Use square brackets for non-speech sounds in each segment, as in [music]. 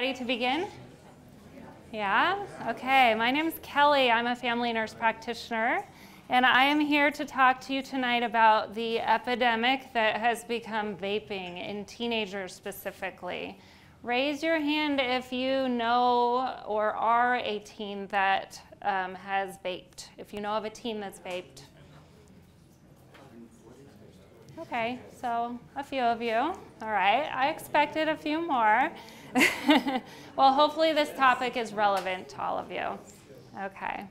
Ready to begin? Yeah? Okay, my name is Kelly. I'm a family nurse practitioner, and I am here to talk to you tonight about the epidemic that has become vaping in teenagers specifically. Raise your hand if you know or are a teen that um, has vaped, if you know of a teen that's vaped. Okay, so a few of you. All right, I expected a few more. [laughs] well, hopefully this topic is relevant to all of you. Okay,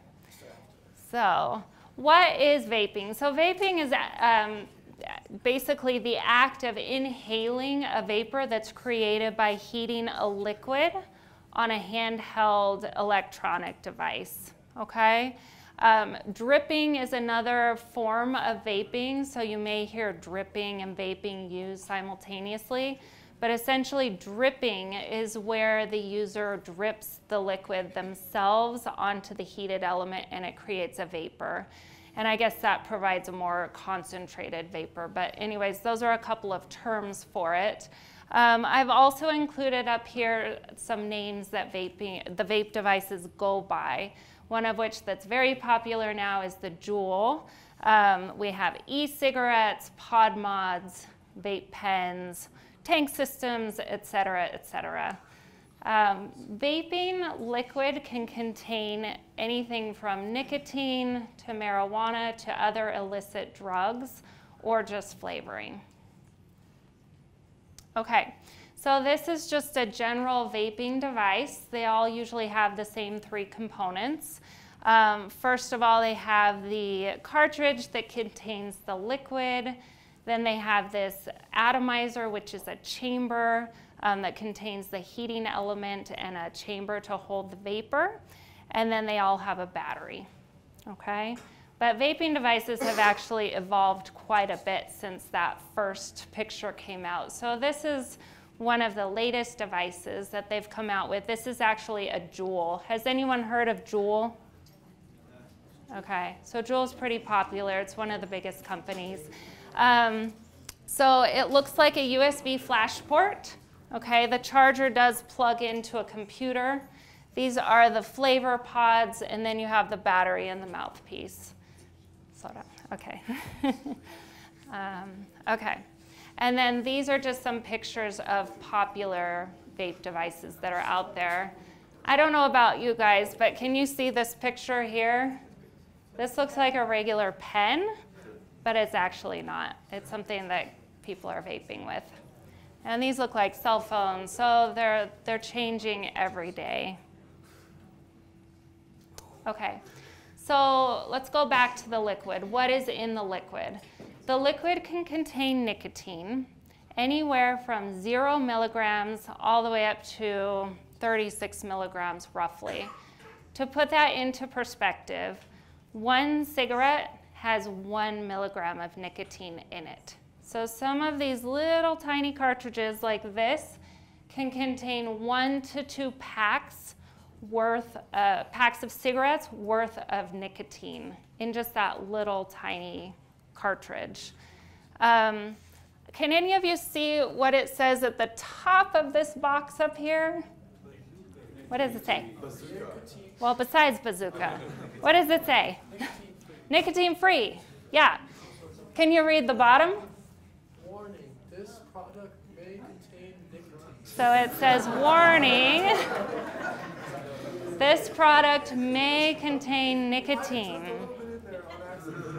so what is vaping? So vaping is um, basically the act of inhaling a vapor that's created by heating a liquid on a handheld electronic device. Okay? Um, dripping is another form of vaping, so you may hear dripping and vaping used simultaneously. But essentially, dripping is where the user drips the liquid themselves onto the heated element and it creates a vapor. And I guess that provides a more concentrated vapor. But, anyways, those are a couple of terms for it. Um, I've also included up here some names that vaping, the vape devices go by. One of which that's very popular now is the Juul. Um, we have e-cigarettes, pod mods, vape pens, tank systems, et cetera, et cetera. Um, vaping liquid can contain anything from nicotine to marijuana to other illicit drugs or just flavoring. Okay, so this is just a general vaping device. They all usually have the same three components. Um, first of all, they have the cartridge that contains the liquid. Then they have this atomizer, which is a chamber um, that contains the heating element and a chamber to hold the vapor. And then they all have a battery, okay? But vaping devices have actually evolved quite a bit since that first picture came out. So this is one of the latest devices that they've come out with. This is actually a Juul. Has anyone heard of Juul? Okay, so Juul is pretty popular. It's one of the biggest companies. Um, so it looks like a USB flash port. Okay, the charger does plug into a computer. These are the flavor pods, and then you have the battery and the mouthpiece. Slow Okay. [laughs] um, okay. And then these are just some pictures of popular vape devices that are out there. I don't know about you guys, but can you see this picture here? This looks like a regular pen, but it's actually not. It's something that people are vaping with. And these look like cell phones, so they're, they're changing every day. Okay, so let's go back to the liquid. What is in the liquid? The liquid can contain nicotine, anywhere from zero milligrams all the way up to 36 milligrams roughly. To put that into perspective, one cigarette has one milligram of nicotine in it. So some of these little tiny cartridges like this can contain one to two packs worth, uh, packs of cigarettes worth of nicotine in just that little tiny cartridge. Um, can any of you see what it says at the top of this box up here? What does it say? Bazooka. Well, besides bazooka, what does it say? Nicotine free. Yeah. Can you read the bottom? Warning, this product may contain nicotine. So it says warning. This product may contain nicotine.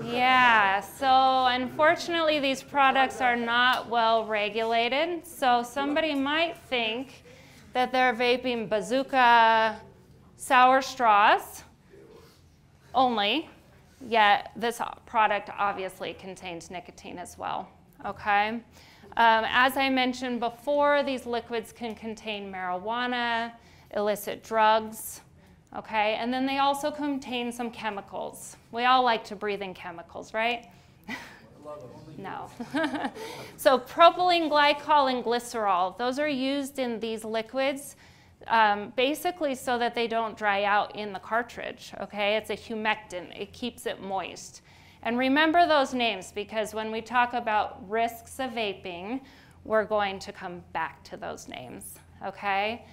Yeah, so unfortunately, these products are not well regulated. So somebody might think that they're vaping bazooka sour straws only, yet this product obviously contains nicotine as well. Okay? Um, as I mentioned before, these liquids can contain marijuana, illicit drugs, okay? And then they also contain some chemicals. We all like to breathe in chemicals, right? [laughs] no. [laughs] so propylene glycol and glycerol, those are used in these liquids um, basically so that they don't dry out in the cartridge, okay? It's a humectant, it keeps it moist. And remember those names because when we talk about risks of vaping, we're going to come back to those names, okay?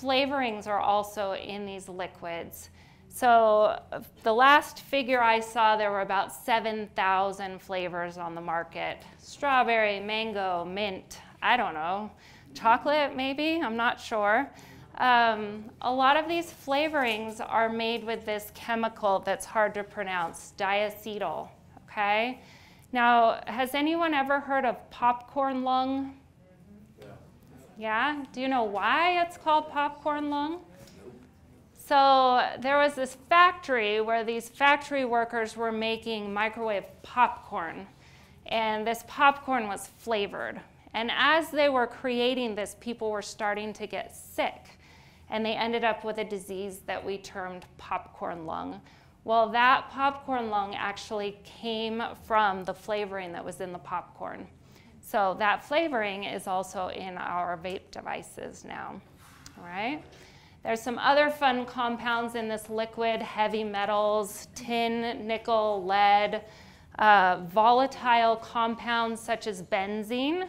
flavorings are also in these liquids. So the last figure I saw, there were about 7,000 flavors on the market. Strawberry, mango, mint, I don't know, chocolate maybe, I'm not sure. Um, a lot of these flavorings are made with this chemical that's hard to pronounce, diacetyl, okay? Now, has anyone ever heard of popcorn lung? Yeah? Do you know why it's called popcorn lung? So there was this factory where these factory workers were making microwave popcorn, and this popcorn was flavored. And as they were creating this, people were starting to get sick, and they ended up with a disease that we termed popcorn lung. Well, that popcorn lung actually came from the flavoring that was in the popcorn. So that flavoring is also in our vape devices now, all right? There's some other fun compounds in this liquid, heavy metals, tin, nickel, lead, uh, volatile compounds such as benzene.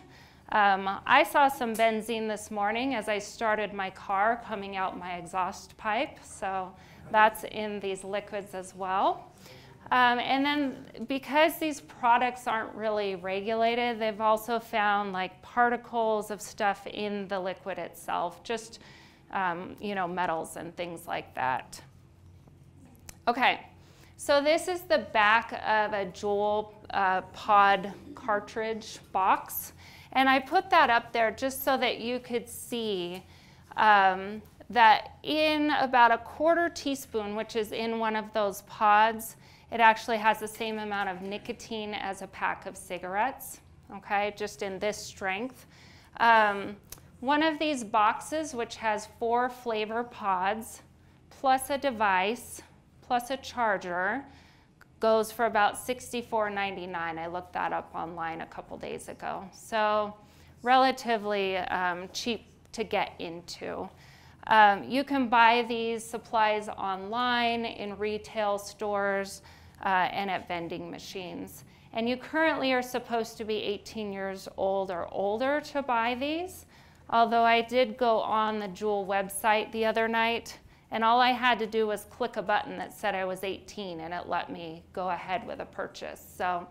Um, I saw some benzene this morning as I started my car coming out my exhaust pipe, so that's in these liquids as well. Um, and then because these products aren't really regulated, they've also found like particles of stuff in the liquid itself, just um, you know, metals and things like that. Okay, so this is the back of a Juul uh, pod cartridge box. And I put that up there just so that you could see um, that in about a quarter teaspoon, which is in one of those pods, it actually has the same amount of nicotine as a pack of cigarettes, okay, just in this strength. Um, one of these boxes, which has four flavor pods, plus a device, plus a charger, goes for about $64.99. I looked that up online a couple days ago. So relatively um, cheap to get into. Um, you can buy these supplies online in retail stores uh, and at vending machines. And you currently are supposed to be 18 years old or older to buy these. Although I did go on the Juul website the other night, and all I had to do was click a button that said I was 18, and it let me go ahead with a purchase. So,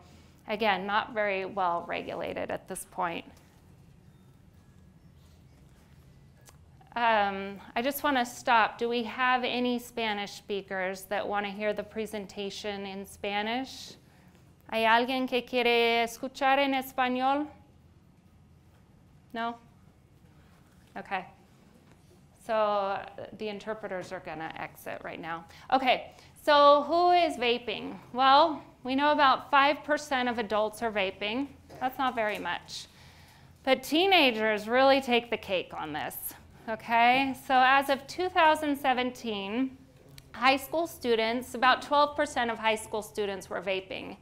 again, not very well regulated at this point. Um, I just want to stop. Do we have any Spanish speakers that want to hear the presentation in Spanish? ¿Hay alguien que quiere escuchar en español? No? Okay. So the interpreters are going to exit right now. Okay, so who is vaping? Well, we know about 5% of adults are vaping. That's not very much. But teenagers really take the cake on this okay? So as of 2017, high school students, about 12% of high school students were vaping.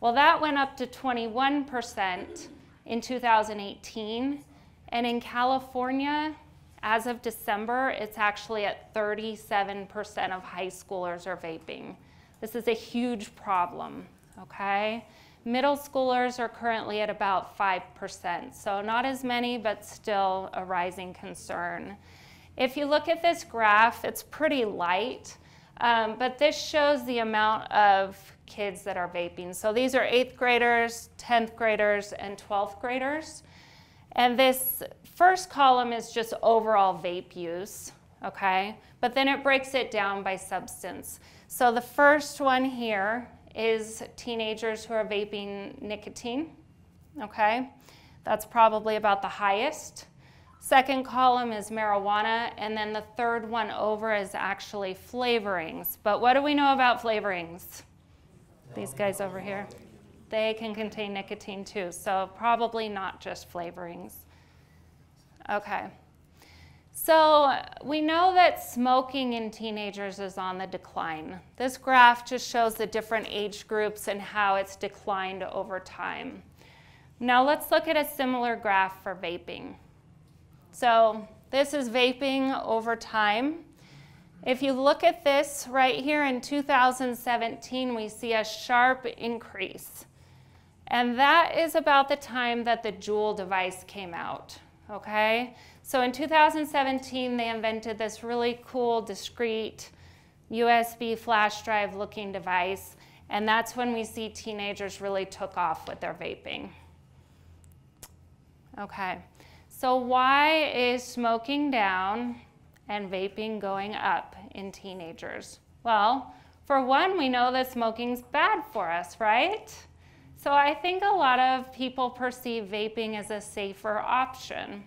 Well, that went up to 21% in 2018. And in California, as of December, it's actually at 37% of high schoolers are vaping. This is a huge problem, okay? Middle schoolers are currently at about 5%, so not as many, but still a rising concern. If you look at this graph, it's pretty light, um, but this shows the amount of kids that are vaping. So these are eighth graders, 10th graders, and 12th graders. And this first column is just overall vape use, okay? But then it breaks it down by substance. So the first one here is teenagers who are vaping nicotine, okay? That's probably about the highest. Second column is marijuana, and then the third one over is actually flavorings. But what do we know about flavorings? These guys over here. They can contain nicotine too, so probably not just flavorings. Okay. So we know that smoking in teenagers is on the decline. This graph just shows the different age groups and how it's declined over time. Now let's look at a similar graph for vaping. So this is vaping over time. If you look at this right here in 2017, we see a sharp increase. And that is about the time that the Juul device came out, okay? So in 2017, they invented this really cool, discrete USB flash drive looking device. And that's when we see teenagers really took off with their vaping. Okay, so why is smoking down and vaping going up in teenagers? Well, for one, we know that smoking's bad for us, right? So I think a lot of people perceive vaping as a safer option.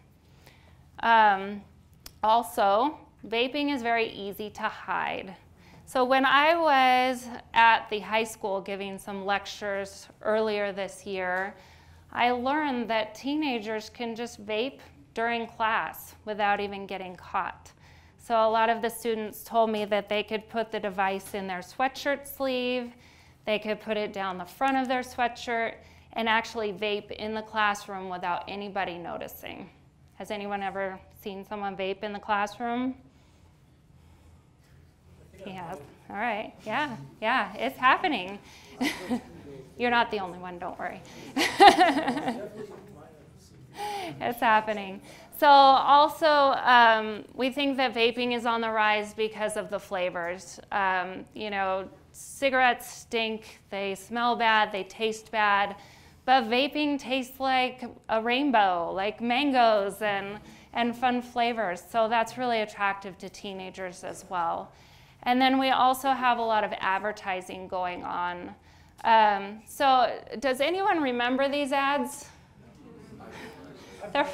Um, also, vaping is very easy to hide. So when I was at the high school giving some lectures earlier this year, I learned that teenagers can just vape during class without even getting caught. So a lot of the students told me that they could put the device in their sweatshirt sleeve, they could put it down the front of their sweatshirt, and actually vape in the classroom without anybody noticing. Has anyone ever seen someone vape in the classroom? He has. All right. Yeah. Yeah. It's happening. [laughs] You're not the only one. Don't worry. [laughs] it's happening. So also, um, we think that vaping is on the rise because of the flavors. Um, you know, cigarettes stink. They smell bad. They taste bad. But vaping tastes like a rainbow, like mangoes and and fun flavors. So that's really attractive to teenagers as well. And then we also have a lot of advertising going on. Um, so does anyone remember these ads? They're,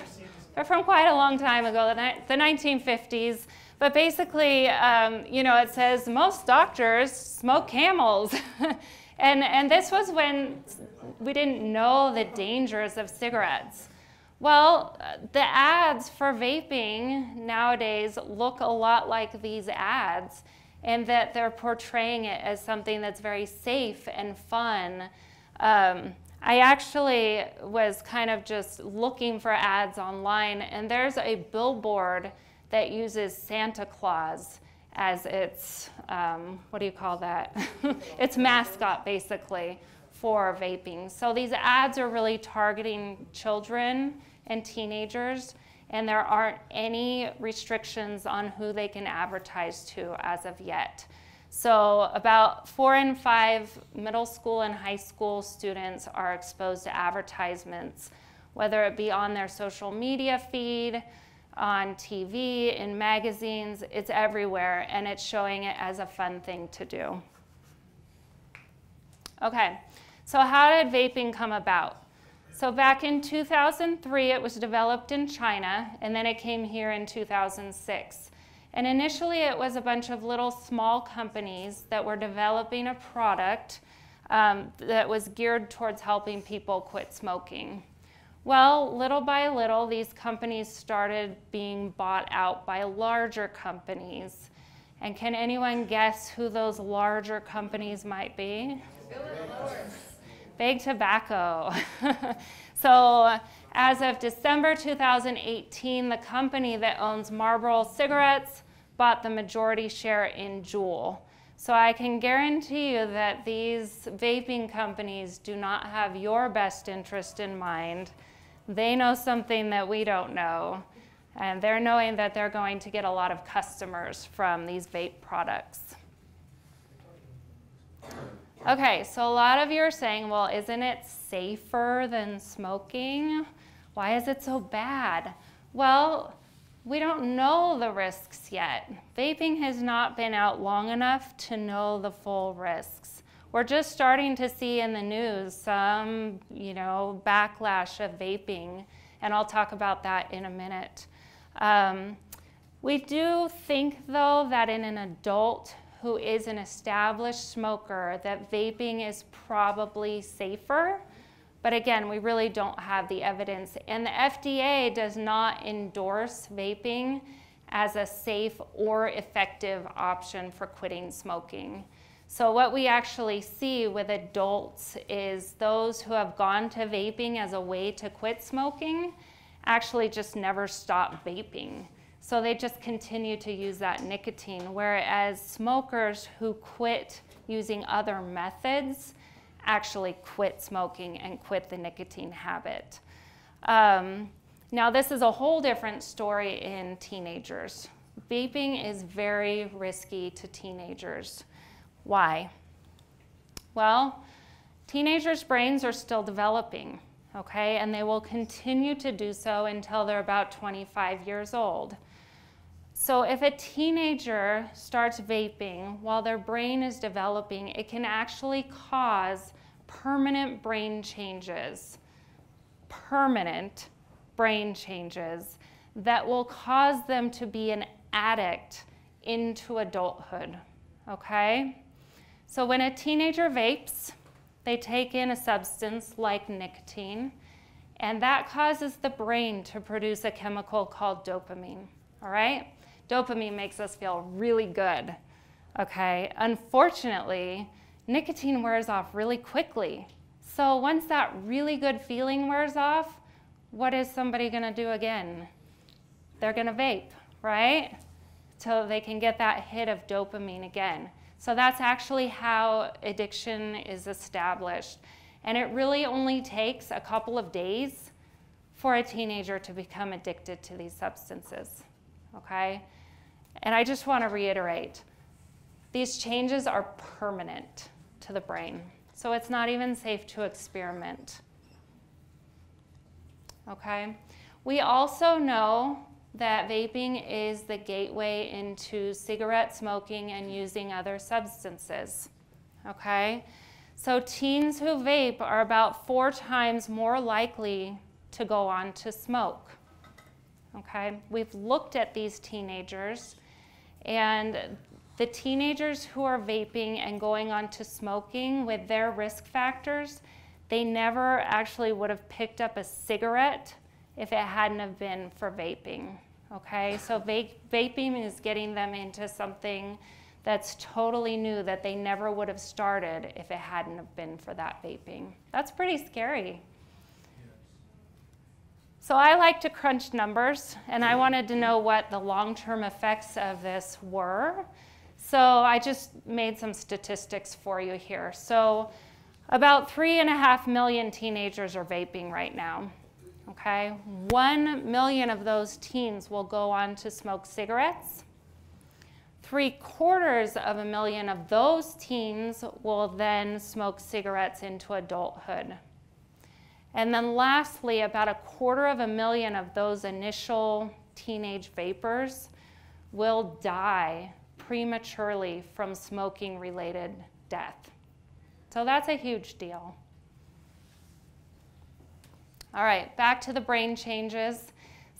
they're from quite a long time ago, the, the 1950s. But basically, um, you know, it says most doctors smoke camels. [laughs] and, and this was when we didn't know the dangers of cigarettes. Well, the ads for vaping nowadays look a lot like these ads and that they're portraying it as something that's very safe and fun. Um, I actually was kind of just looking for ads online, and there's a billboard that uses Santa Claus as its, um, what do you call that? [laughs] its mascot, basically, for vaping. So these ads are really targeting children and teenagers and there aren't any restrictions on who they can advertise to as of yet. So about four in five middle school and high school students are exposed to advertisements, whether it be on their social media feed, on TV, in magazines, it's everywhere, and it's showing it as a fun thing to do. Okay, so how did vaping come about? So back in 2003, it was developed in China, and then it came here in 2006. And initially, it was a bunch of little small companies that were developing a product um, that was geared towards helping people quit smoking. Well, little by little, these companies started being bought out by larger companies. And can anyone guess who those larger companies might be? Big tobacco. [laughs] so as of December 2018, the company that owns Marlboro cigarettes bought the majority share in Juul. So I can guarantee you that these vaping companies do not have your best interest in mind. They know something that we don't know. And they're knowing that they're going to get a lot of customers from these vape products. Okay, so a lot of you are saying, well, isn't it safer than smoking? Why is it so bad? Well, we don't know the risks yet. Vaping has not been out long enough to know the full risks. We're just starting to see in the news some, you know, backlash of vaping, and I'll talk about that in a minute. Um, we do think, though, that in an adult who is an established smoker that vaping is probably safer. But again, we really don't have the evidence. And the FDA does not endorse vaping as a safe or effective option for quitting smoking. So, what we actually see with adults is those who have gone to vaping as a way to quit smoking actually just never stop vaping. So they just continue to use that nicotine. Whereas smokers who quit using other methods actually quit smoking and quit the nicotine habit. Um, Now, this is a whole different story in teenagers. Vaping is very risky to teenagers. Why? Well, teenagers' brains are still developing, okay, and they will continue to do so until they're about 25 years old. So, if a teenager starts vaping while their brain is developing, it can actually cause permanent brain changes. Permanent brain changes that will cause them to be an addict into adulthood. Okay? So when a teenager vapes, they take in a substance like nicotine, and that causes the brain to produce a chemical called dopamine. All right? Dopamine makes us feel really good. Okay? Unfortunately, nicotine wears off really quickly. So once that really good feeling wears off, what is somebody going to do again? They're going to vape, right? So they can get that hit of dopamine again. So that's actually how addiction is established. And it really only takes a couple of days for a teenager to become addicted to these substances. Okay? And I just want to reiterate these changes are permanent to the brain. So it's not even safe to experiment. Okay? We also know that vaping is the gateway into cigarette smoking and using other substances. Okay? So teens who vape are about four times more likely to go on to smoke. Okay? We've looked at these teenagers, and the teenagers who are vaping and going on to smoking with their risk factors they never actually would have picked up a cigarette if it hadn't have been for vaping. Okay, so va- vaping is getting them into something that's totally new that they never would have started if it hadn't have been for that vaping. That's pretty scary. So I like to crunch numbers, and I wanted to know what the long-term effects of this were. So I just made some statistics for you here. So about three and a half million teenagers are vaping right now. Okay, one million of those teens will go on to smoke cigarettes. Three quarters of a million of those teens will then smoke cigarettes into adulthood. And then, lastly, about a quarter of a million of those initial teenage vapors will die prematurely from smoking related death. So that's a huge deal. All right, back to the brain changes.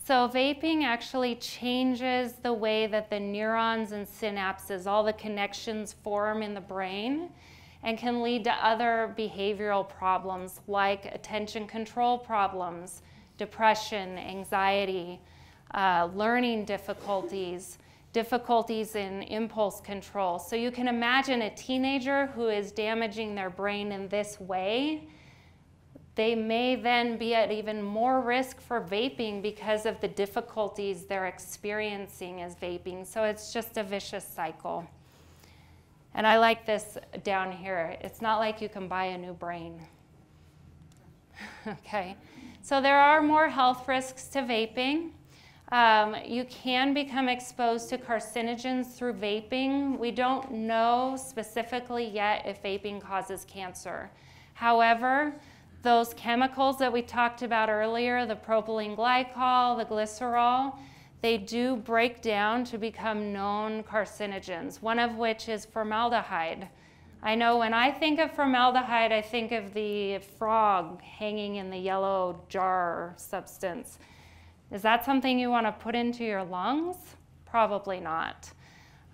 So vaping actually changes the way that the neurons and synapses, all the connections form in the brain and can lead to other behavioral problems like attention control problems, depression, anxiety, uh, learning difficulties, difficulties in impulse control. So you can imagine a teenager who is damaging their brain in this way. They may then be at even more risk for vaping because of the difficulties they're experiencing as vaping. So it's just a vicious cycle. And I like this down here. It's not like you can buy a new brain. [laughs] okay. So there are more health risks to vaping. Um, you can become exposed to carcinogens through vaping. We don't know specifically yet if vaping causes cancer. However, those chemicals that we talked about earlier, the propylene glycol, the glycerol, they do break down to become known carcinogens, one of which is formaldehyde. I know when I think of formaldehyde, I think of the frog hanging in the yellow jar substance. Is that something you want to put into your lungs? Probably not.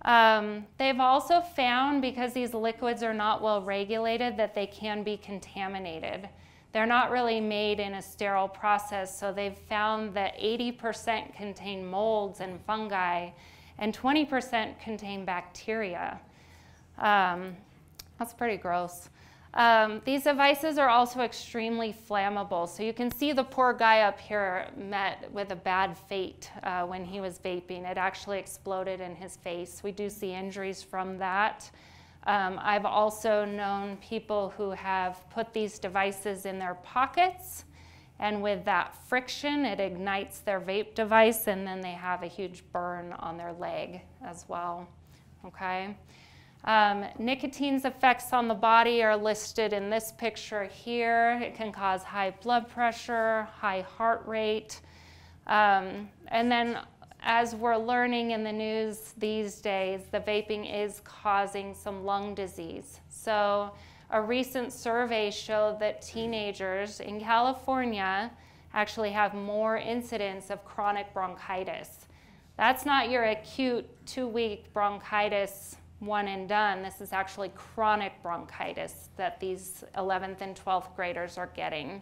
Um, they've also found, because these liquids are not well regulated, that they can be contaminated. They're not really made in a sterile process, so they've found that 80% contain molds and fungi, and 20% contain bacteria. Um, that's pretty gross. Um, these devices are also extremely flammable. So you can see the poor guy up here met with a bad fate uh, when he was vaping. It actually exploded in his face. We do see injuries from that. Um, I've also known people who have put these devices in their pockets And with that friction, it ignites their vape device, and then they have a huge burn on their leg as well. Okay? Um, nicotine's effects on the body are listed in this picture here. It can cause high blood pressure, high heart rate. Um, and then, as we're learning in the news these days, the vaping is causing some lung disease. So, a recent survey showed that teenagers in California actually have more incidence of chronic bronchitis. That's not your acute two week bronchitis one and done. This is actually chronic bronchitis that these 11th and 12th graders are getting.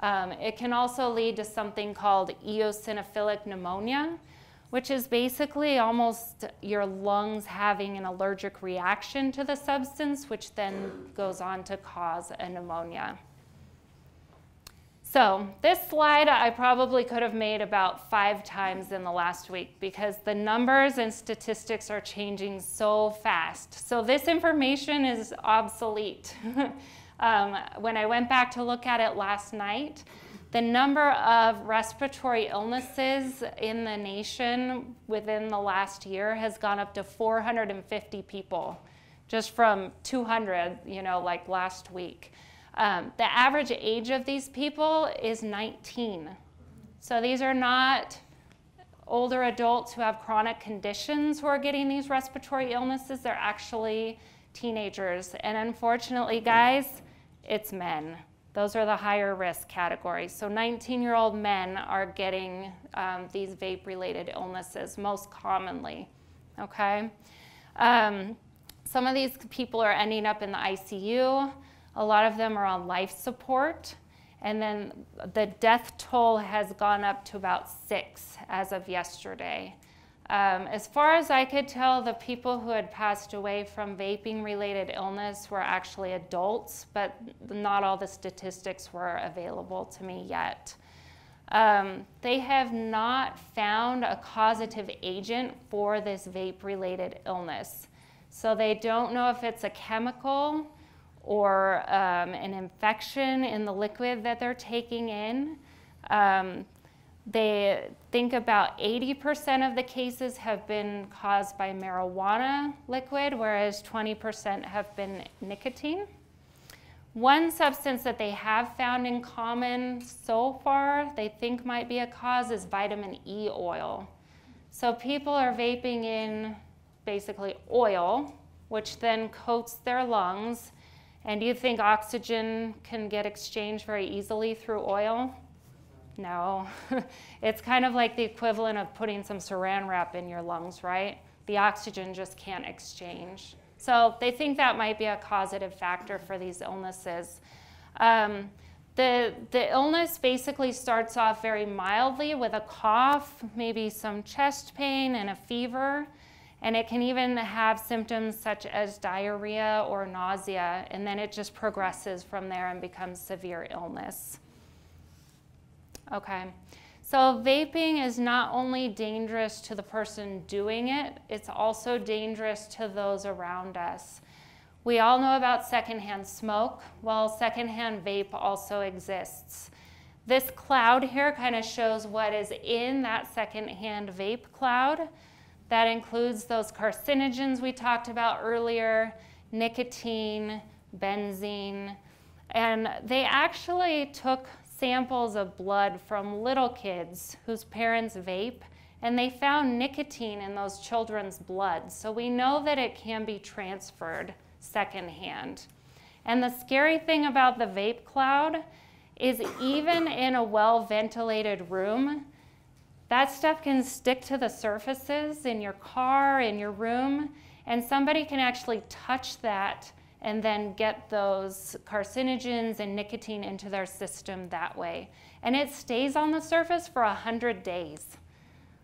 Um, it can also lead to something called eosinophilic pneumonia, which is basically almost your lungs having an allergic reaction to the substance, which then goes on to cause a pneumonia. So this slide I probably could have made about five times in the last week because the numbers and statistics are changing so fast. So this information is obsolete. [laughs] um, when I went back to look at it last night, the number of respiratory illnesses in the nation within the last year has gone up to 450 people, just from 200, you know, like last week. Um, the average age of these people is 19. So these are not older adults who have chronic conditions who are getting these respiratory illnesses. They're actually teenagers. And unfortunately, guys, it's men. Those are the higher risk categories. So 19 year old men are getting um, these vape related illnesses most commonly. Okay? Um, some of these people are ending up in the ICU. A lot of them are on life support. And then the death toll has gone up to about six as of yesterday. Um, as far as I could tell, the people who had passed away from vaping related illness were actually adults, but not all the statistics were available to me yet. Um, they have not found a causative agent for this vape related illness. So they don't know if it's a chemical or um, an infection in the liquid that they're taking in. Um, they think about 80% of the cases have been caused by marijuana liquid, whereas 20% have been nicotine. One substance that they have found in common so far, they think might be a cause, is vitamin E oil. So people are vaping in basically oil, which then coats their lungs and do you think oxygen can get exchanged very easily through oil? No. [laughs] it's kind of like the equivalent of putting some saran wrap in your lungs, right? The oxygen just can't exchange. So they think that might be a causative factor for these illnesses. Um, the, the illness basically starts off very mildly with a cough, maybe some chest pain, and a fever. And it can even have symptoms such as diarrhea or nausea, and then it just progresses from there and becomes severe illness. Okay, so vaping is not only dangerous to the person doing it, it's also dangerous to those around us. We all know about secondhand smoke. Well, secondhand vape also exists. This cloud here kind of shows what is in that secondhand vape cloud. That includes those carcinogens we talked about earlier, nicotine, benzene, and they actually took samples of blood from little kids whose parents vape, and they found nicotine in those children's blood. So we know that it can be transferred secondhand. And the scary thing about the vape cloud is even in a well ventilated room, that stuff can stick to the surfaces in your car, in your room, and somebody can actually touch that and then get those carcinogens and nicotine into their system that way. And it stays on the surface for 100 days,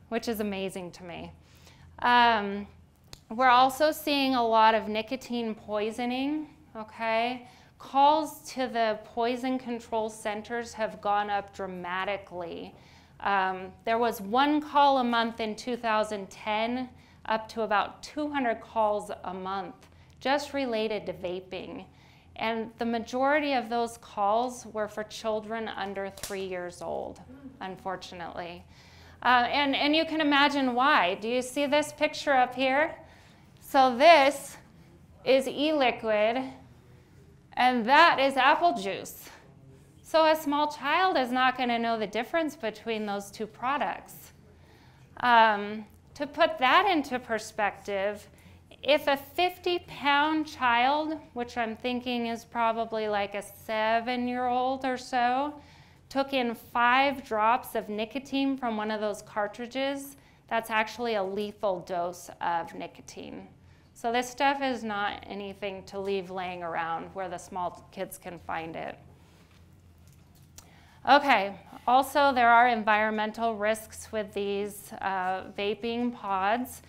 which is amazing to me. Um, we're also seeing a lot of nicotine poisoning, okay? Calls to the poison control centers have gone up dramatically. Um, there was one call a month in 2010, up to about 200 calls a month, just related to vaping. And the majority of those calls were for children under three years old, unfortunately. Uh, and, and you can imagine why. Do you see this picture up here? So this is e-liquid, and that is apple juice. So a small child is not going to know the difference between those two products. Um, to put that into perspective, if a 50 pound child, which I'm thinking is probably like a seven year old or so, took in five drops of nicotine from one of those cartridges, that's actually a lethal dose of nicotine. So this stuff is not anything to leave laying around where the small kids can find it. Okay, also there are environmental risks with these uh, vaping pods.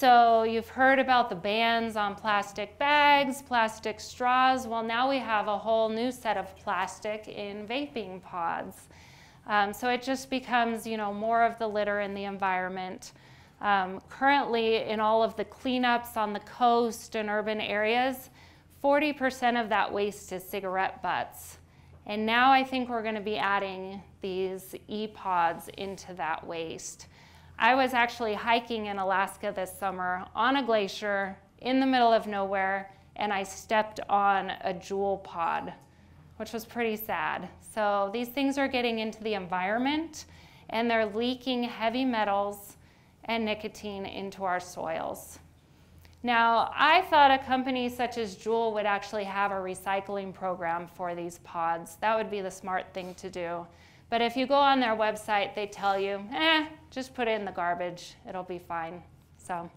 So you've heard about the bans on plastic bags, plastic straws. Well, now we have a whole new set of plastic in vaping pods. Um, so it just becomes, you know, more of the litter in the environment. Um, currently, in all of the cleanups on the coast and urban areas, 40% of that waste is cigarette butts. And now I think we're going to be adding these e-pods into that waste. I was actually hiking in Alaska this summer on a glacier in the middle of nowhere, and I stepped on a Juul pod, which was pretty sad. So these things are getting into the environment, and they're leaking heavy metals and nicotine into our soils. Now, I thought a company such as Juul would actually have a recycling program for these pods. That would be the smart thing to do. But if you go on their website, they tell you, eh, just put it in the garbage. It'll be fine. So,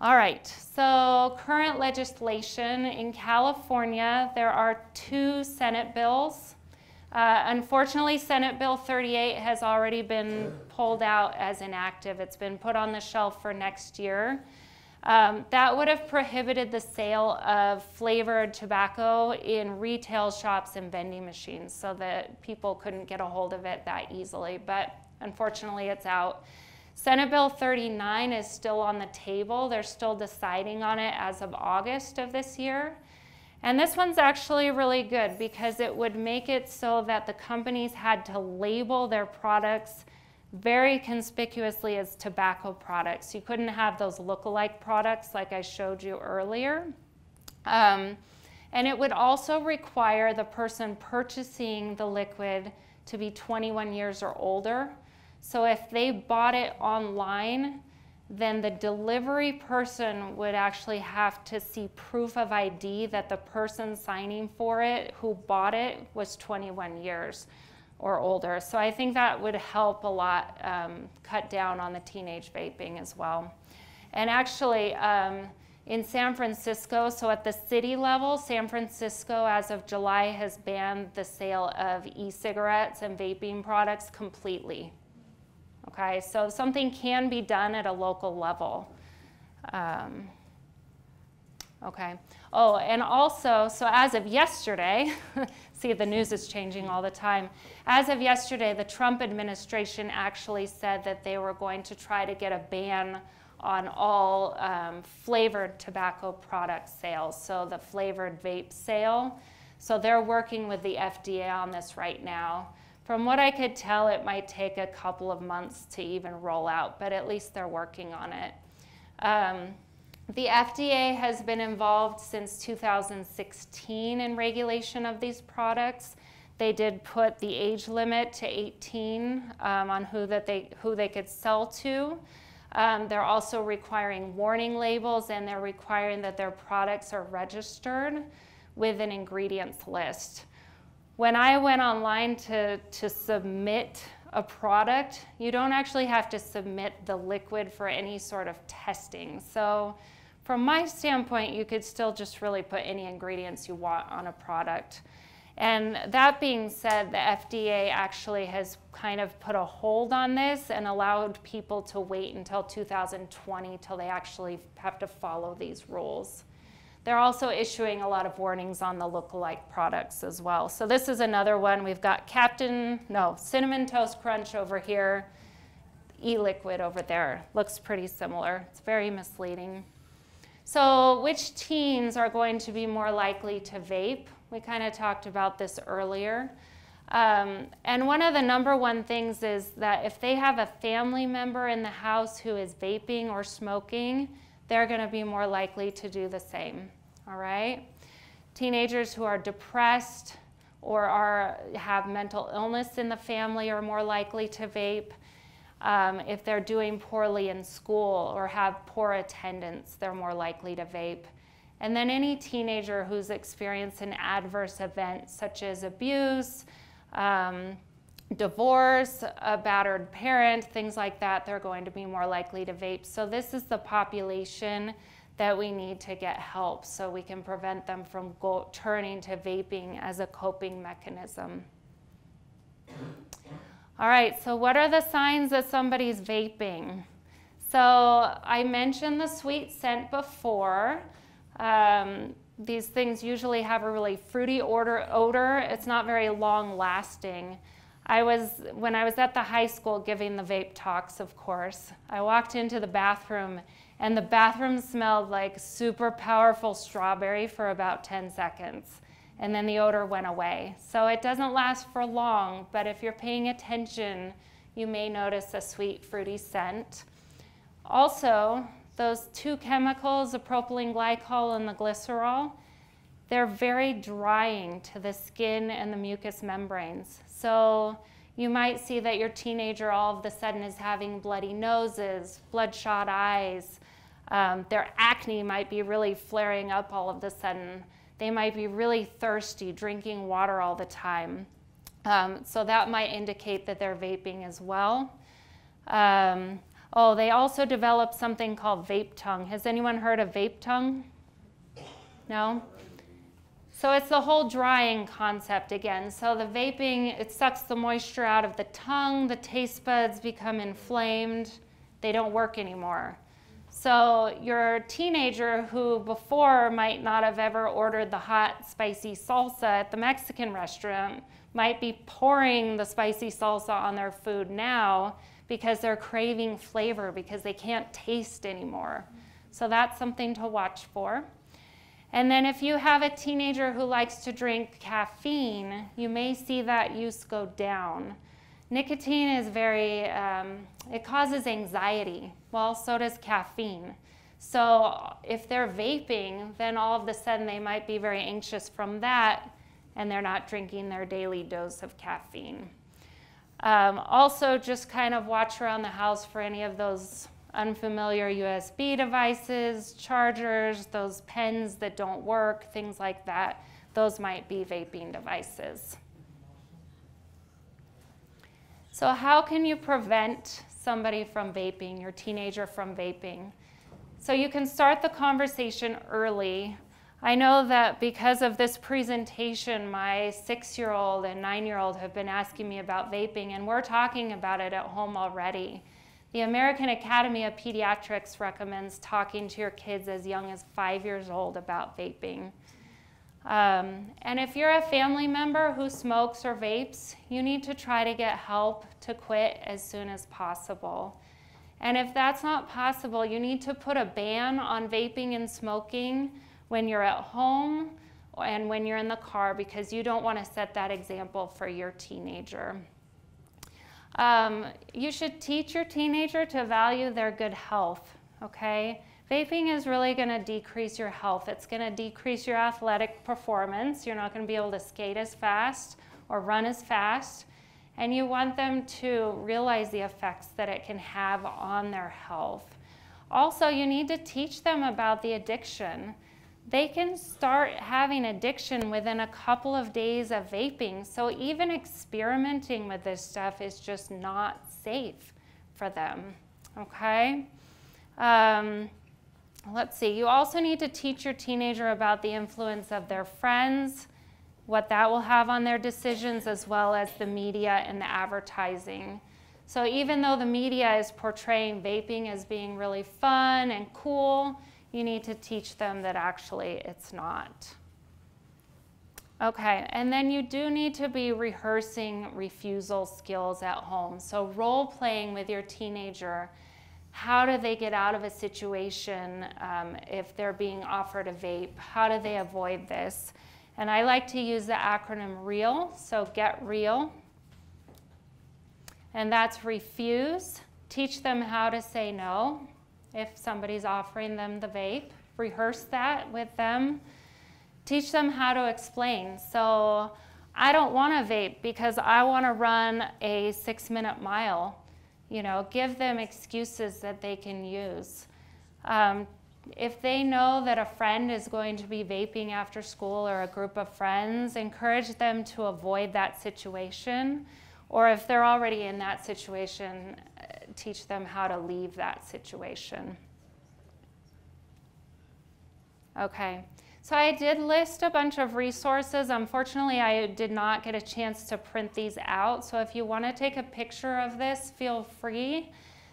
all right. So, current legislation in California, there are two Senate bills. Uh, unfortunately, Senate Bill 38 has already been pulled out as inactive. It's been put on the shelf for next year. Um, that would have prohibited the sale of flavored tobacco in retail shops and vending machines so that people couldn't get a hold of it that easily. But unfortunately, it's out. Senate Bill 39 is still on the table. They're still deciding on it as of August of this year. And this one's actually really good because it would make it so that the companies had to label their products very conspicuously as tobacco products. You couldn't have those look-alike products like I showed you earlier. Um, and it would also require the person purchasing the liquid to be 21 years or older. So if they bought it online, then the delivery person would actually have to see proof of ID that the person signing for it who bought it was 21 years or older. So I think that would help a lot um, cut down on the teenage vaping as well. And actually, um, in San Francisco, so at the city level, San Francisco, as of July, has banned the sale of e cigarettes and vaping products completely. Okay, so something can be done at a local level. Um, okay. Oh, and also, so as of yesterday, [laughs] see the news is changing all the time. As of yesterday, the Trump administration actually said that they were going to try to get a ban on all um, flavored tobacco product sales, so the flavored vape sale. So they're working with the FDA on this right now. From what I could tell, it might take a couple of months to even roll out, but at least they're working on it. Um, the FDA has been involved since 2016 in regulation of these products. They did put the age limit to 18 um, on who, that they, who they could sell to. Um, they're also requiring warning labels and they're requiring that their products are registered with an ingredients list. When I went online to, to submit a product, you don't actually have to submit the liquid for any sort of testing. So from my standpoint, you could still just really put any ingredients you want on a product. And that being said, the FDA actually has kind of put a hold on this and allowed people to wait until 2020 till they actually have to follow these rules. They're also issuing a lot of warnings on the look-alike products as well. So this is another one. We've got Captain, no, Cinnamon Toast Crunch over here, e-liquid over there. Looks pretty similar. It's very misleading. So, which teens are going to be more likely to vape? We kind of talked about this earlier. Um, and one of the number one things is that if they have a family member in the house who is vaping or smoking, they're going to be more likely to do the same. All right? Teenagers who are depressed or are, have mental illness in the family are more likely to vape. Um, if they're doing poorly in school or have poor attendance, they're more likely to vape. And then any teenager who's experienced an adverse event such as abuse, um, divorce, a battered parent, things like that, they're going to be more likely to vape. So this is the population that we need to get help so we can prevent them from turning to vaping as a coping mechanism. All right, so what are the signs that somebody's vaping? So I mentioned the sweet scent before. Um, these things usually have a really fruity odor, odor. It's not very long lasting. I was, when I was at the high school giving the vape talks, of course, I walked into the bathroom and the bathroom smelled like super powerful strawberry for about 10 seconds and then the odor went away. So it doesn't last for long, but if you're paying attention, you may notice a sweet, fruity scent. Also, those two chemicals, the propylene glycol and the glycerol, they're very drying to the skin and the mucous membranes. So you might see that your teenager all of a sudden is having bloody noses, bloodshot eyes. Um, their acne might be really flaring up all of a sudden. They might be really thirsty, drinking water all the time. Um, so that might indicate that they're vaping as well. Um, oh, they also develop something called vape tongue. Has anyone heard of vape tongue? No? So it's the whole drying concept again. So the vaping, it sucks the moisture out of the tongue, the taste buds become inflamed, they don't work anymore. So your teenager who before might not have ever ordered the hot spicy salsa at the Mexican restaurant might be pouring the spicy salsa on their food now because they're craving flavor because they can't taste anymore. So that's something to watch for. And then if you have a teenager who likes to drink caffeine, you may see that use go down. Nicotine is very, um, it causes anxiety. Well, so does caffeine. So if they're vaping, then all of a sudden they might be very anxious from that and they're not drinking their daily dose of caffeine. Um, also, just kind of watch around the house for any of those unfamiliar USB devices, chargers, those pens that don't work, things like that. Those might be vaping devices. So, how can you prevent somebody from vaping, your teenager from vaping? So, you can start the conversation early. I know that because of this presentation, my six year old and nine year old have been asking me about vaping, and we're talking about it at home already. The American Academy of Pediatrics recommends talking to your kids as young as five years old about vaping. Um, and if you're a family member who smokes or vapes, you need to try to get help to quit as soon as possible. And if that's not possible, you need to put a ban on vaping and smoking when you're at home and when you're in the car because you don't want to set that example for your teenager. Um, you should teach your teenager to value their good health, okay? Vaping is really going to decrease your health. It's going to decrease your athletic performance. You're not going to be able to skate as fast or run as fast. And you want them to realize the effects that it can have on their health. Also, you need to teach them about the addiction. They can start having addiction within a couple of days of vaping. So, even experimenting with this stuff is just not safe for them. Okay? Um, let's see, you also need to teach your teenager about the influence of their friends, what that will have on their decisions, as well as the media and the advertising. So even though the media is portraying vaping as being really fun and cool, you need to teach them that actually it's not. Okay, and then you do need to be rehearsing refusal skills at home. So role playing with your teenager how do they get out of a situation um, if they're being offered a vape? How do they avoid this? And I like to use the acronym REAL, so get real. And that's refuse. Teach them how to say no if somebody's offering them the vape. Rehearse that with them. Teach them how to explain. So I don't want a vape because I want to run a six minute mile. You know, give them excuses that they can use. Um, if they know that a friend is going to be vaping after school or a group of friends, encourage them to avoid that situation. Or if they're already in that situation, teach them how to leave that situation. Okay, so I did list a bunch of resources. Unfortunately, I did not get a chance to print these out. So if you want to take a picture of this, feel free.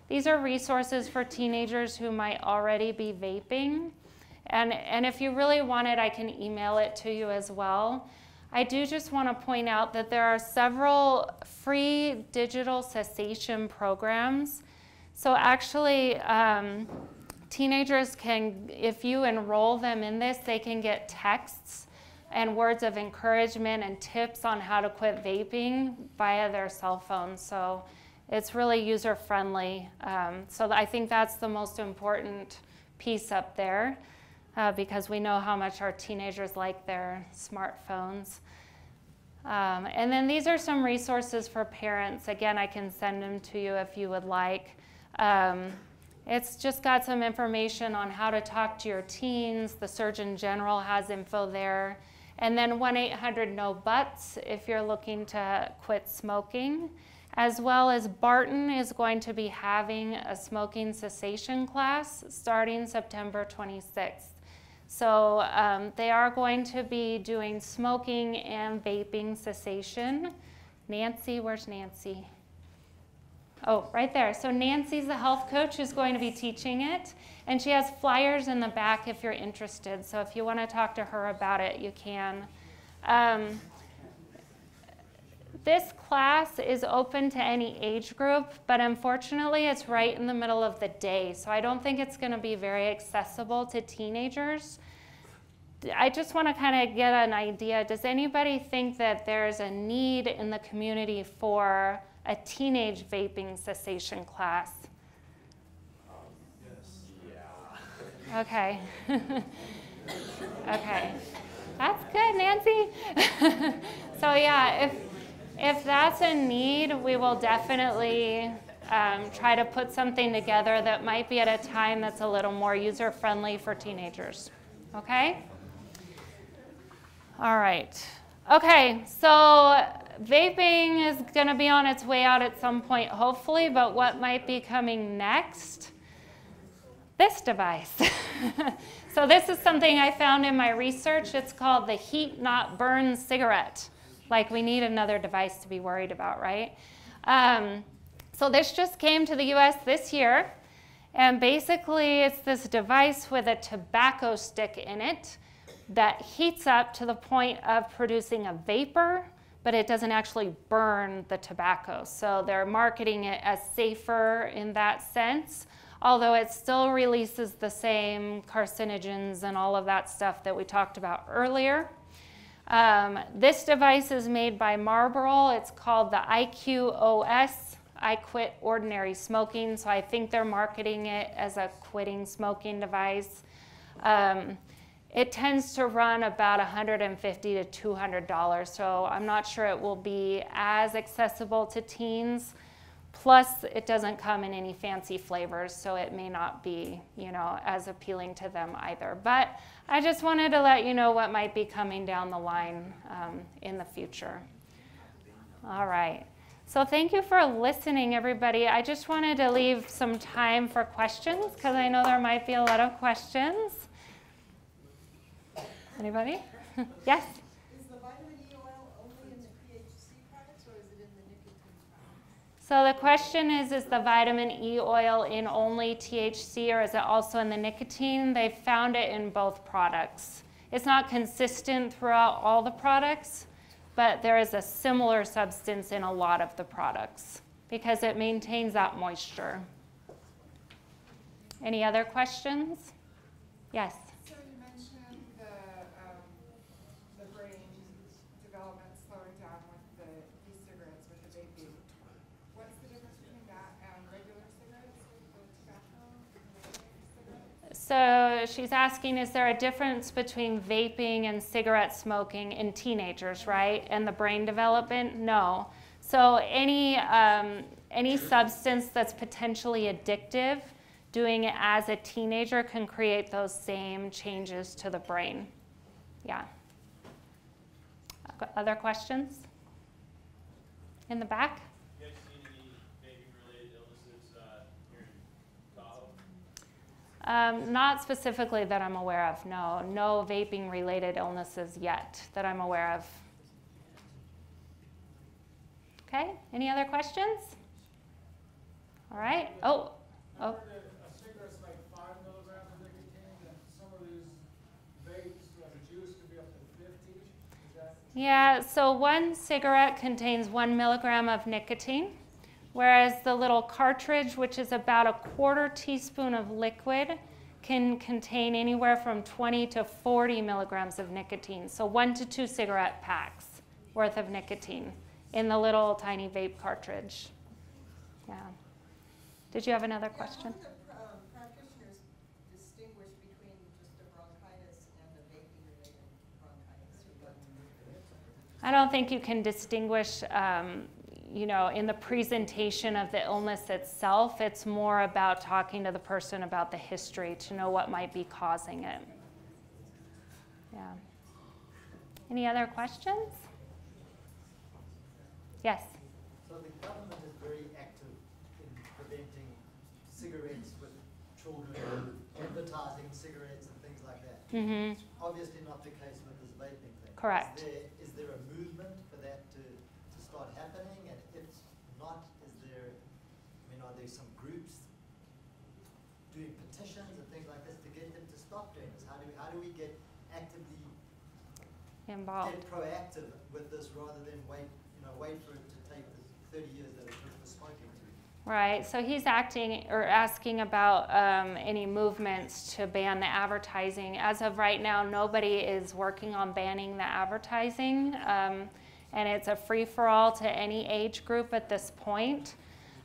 These are resources for teenagers who might already be vaping. And, and if you really want it, I can email it to you as well. I do just want to point out that there are several free digital cessation programs. So actually, um, teenagers can, if you enroll them in this, they can get texts and words of encouragement and tips on how to quit vaping via their cell phone. So it's really user friendly. Um, so I think that's the most important piece up there uh, because we know how much our teenagers like their smartphones. Um, and then these are some resources for parents. Again, I can send them to you if you would like. Um, it's just got some information on how to talk to your teens. The Surgeon General has info there. And then 1 800 No Butts if you're looking to quit smoking. As well as Barton is going to be having a smoking cessation class starting September 26th. So um, they are going to be doing smoking and vaping cessation. Nancy, where's Nancy? Oh, right there. So Nancy's the health coach who's going to be teaching it. And she has flyers in the back if you're interested. So if you want to talk to her about it, you can. Um, this class is open to any age group, but unfortunately it's right in the middle of the day. So I don't think it's going to be very accessible to teenagers. I just want to kind of get an idea. Does anybody think that there's a need in the community for a teenage vaping cessation class? Yeah. Okay. [laughs] okay. That's good, Nancy. [laughs] so yeah, if if that's a need, we will definitely um, try to put something together that might be at a time that's a little more user friendly for teenagers. Okay? All right. Okay, so vaping is going to be on its way out at some point, hopefully, but what might be coming next? This device. [laughs] so, this is something I found in my research. It's called the Heat Not Burn cigarette. Like, we need another device to be worried about, right? Um, so, this just came to the US this year. And basically, it's this device with a tobacco stick in it that heats up to the point of producing a vapor but it doesn't actually burn the tobacco. So they're marketing it as safer in that sense, although it still releases the same carcinogens and all of that stuff that we talked about earlier. Um, this device is made by Marlboro. It's called the IQOS, I Quit Ordinary Smoking. So I think they're marketing it as a quitting smoking device. Um, it tends to run about 150 to $200, so I'm not sure it will be as accessible to teens. Plus, it doesn't come in any fancy flavors, so it may not be, you know, as appealing to them either. But I just wanted to let you know what might be coming down the line um, in the future. All right. So thank you for listening, everybody. I just wanted to leave some time for questions because I know there might be a lot of questions. Anybody? yes? Is the vitamin E oil only in the THC products or is it in the nicotine products? So the question is, is the vitamin E oil in only THC or is it also in the nicotine? They found it in both products. It's not consistent throughout all the products, but there is a similar substance in a lot of the products because it maintains that moisture. Any other questions? Yes. So you mentioned the, um, the brain development slowing down with the e-cigarettes, with the vaping. What's the difference between that and regular cigarettes, with the tobacco and the cigarettes? So she's asking, is there a difference between vaping and cigarette smoking in teenagers, right? And the brain development? No. So any um, any substance that's potentially addictive, doing it as a teenager can create those same changes to the brain. Yeah. Other questions? In the back? You guys seen any vaping-related illnesses uh, here in Tahoe? Um, not specifically that I'm aware of, no. No vaping related illnesses yet that I'm aware of. Okay, any other questions? All right, oh, oh, A cigarette's like five milligrams of nicotine, and some of these vapes, the juice could be up to fifty, is that? yeah, so one cigarette contains one milligram of nicotine, whereas the little cartridge, which is about a quarter teaspoon of liquid, can contain anywhere from 20 to 40 milligrams of nicotine. So one to two cigarette packs worth of nicotine in the little tiny vape cartridge. Yeah. Did you have another question? The practitioners distinguish between just a bronchitis and a vaping-related bronchitis? I don't think you can distinguish, um, you know, in the presentation of the illness itself. It's more about talking to the person about the history to know what might be causing it. Yeah. Any other questions? Yes. So the government is very active in preventing cigarettes with children, advertising cigarettes and things like that. Mm-hmm. Obviously not the case with this vaping thing. Correct. Is there, is there a movement for that to, to start happening? And if not, is there, I mean, are there some groups doing petitions and things like this to get them to stop doing this? How do, how do we get actively, Involved. get proactive with this rather than wait, you know, wait for it to take the thirty years that it took for smoking to? Right, so he's acting or asking about um, any movements to ban the advertising. As of right now, nobody is working on banning the advertising, um, and it's a free for all to any age group at this point.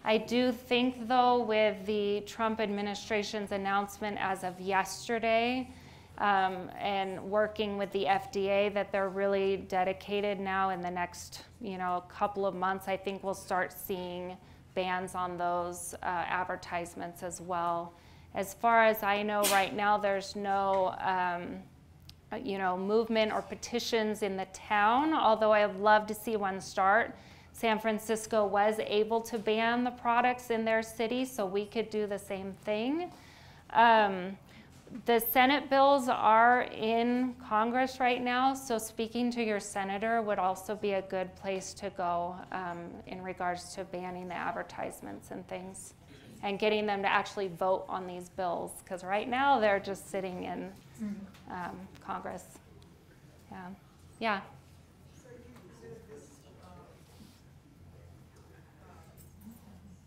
I do think, though, with the Trump administration's announcement as of yesterday, um, and working with the FDA that they're really dedicated now in the next you know couple of months I think we'll start seeing bans on those uh, advertisements as well. As far as I know right now there's no um, you know movement or petitions in the town although I'd love to see one start. San Francisco was able to ban the products in their city so we could do the same thing. Um, the Senate bills are in Congress right now, so speaking to your senator would also be a good place to go um, in regards to banning the advertisements and things and getting them to actually vote on these bills because right now they're just sitting in um, Congress. Yeah. Yeah. So you, so this, um, um,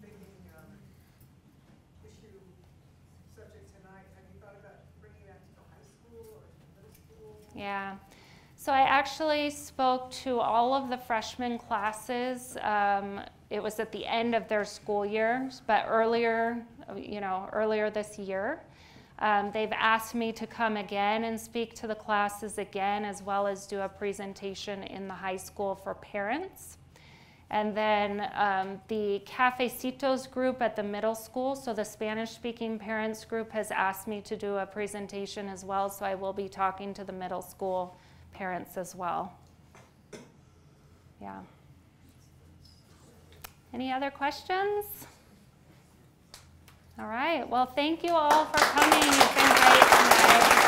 vaping, um, issue subject tonight, have you thought about bringing that to the high school or to the middle school? Yeah. So I actually spoke to all of the freshman classes. Um, it was at the end of their school year, but earlier, you know, earlier this year. Um, they've asked me to come again and speak to the classes again, as well as do a presentation in the high school for parents. And then um, the Cafecitos group at the middle school, so the Spanish speaking parents group, has asked me to do a presentation as well, so I will be talking to the middle school parents as well. Yeah. Any other questions? All right. Well, thank you all for coming.